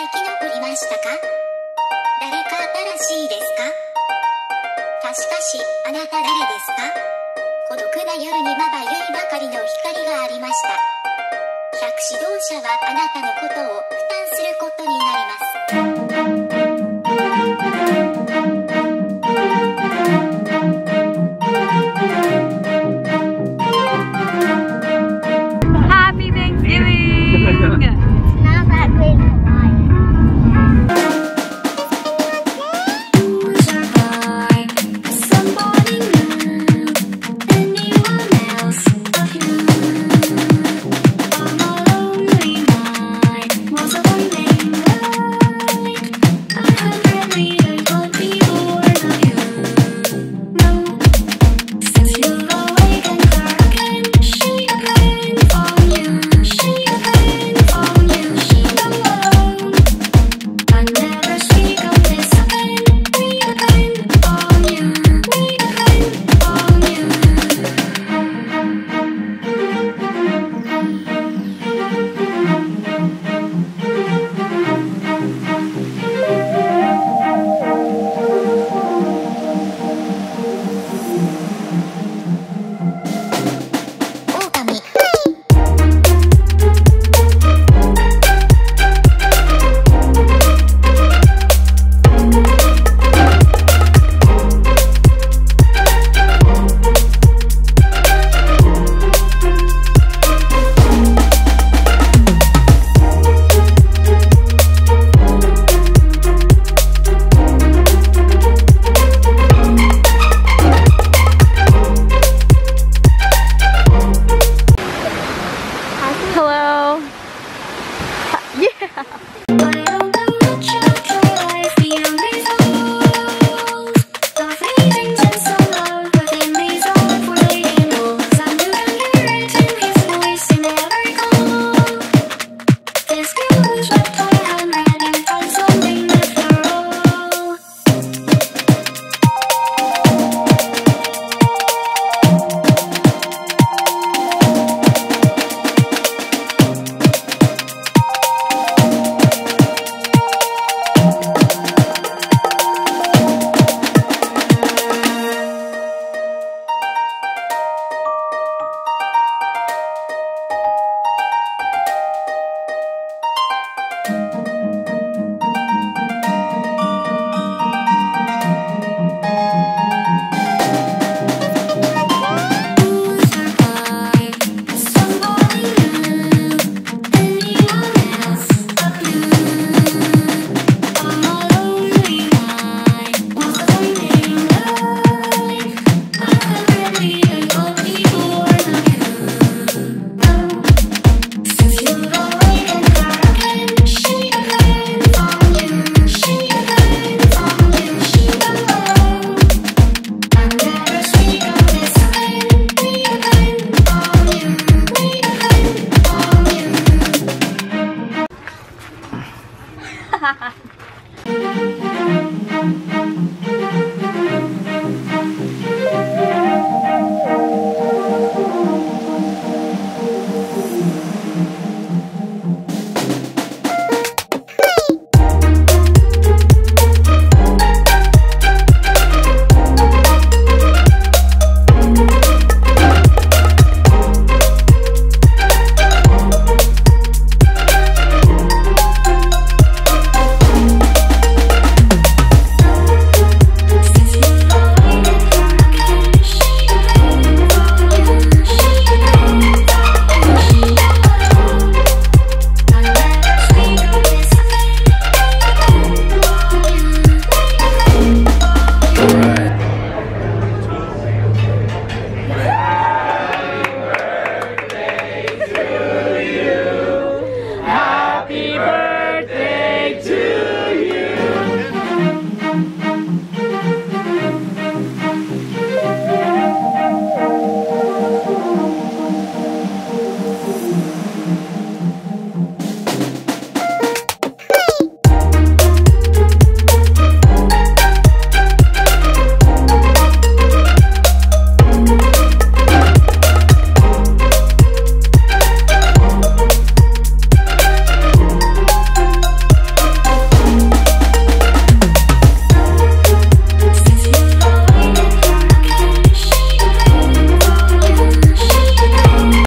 生き残りましたか？誰か新しいですか？確かしあなた誰ですか？孤独な夜にまばゆいばかりの光がありました。百指導者はあなたのことを負担することになります。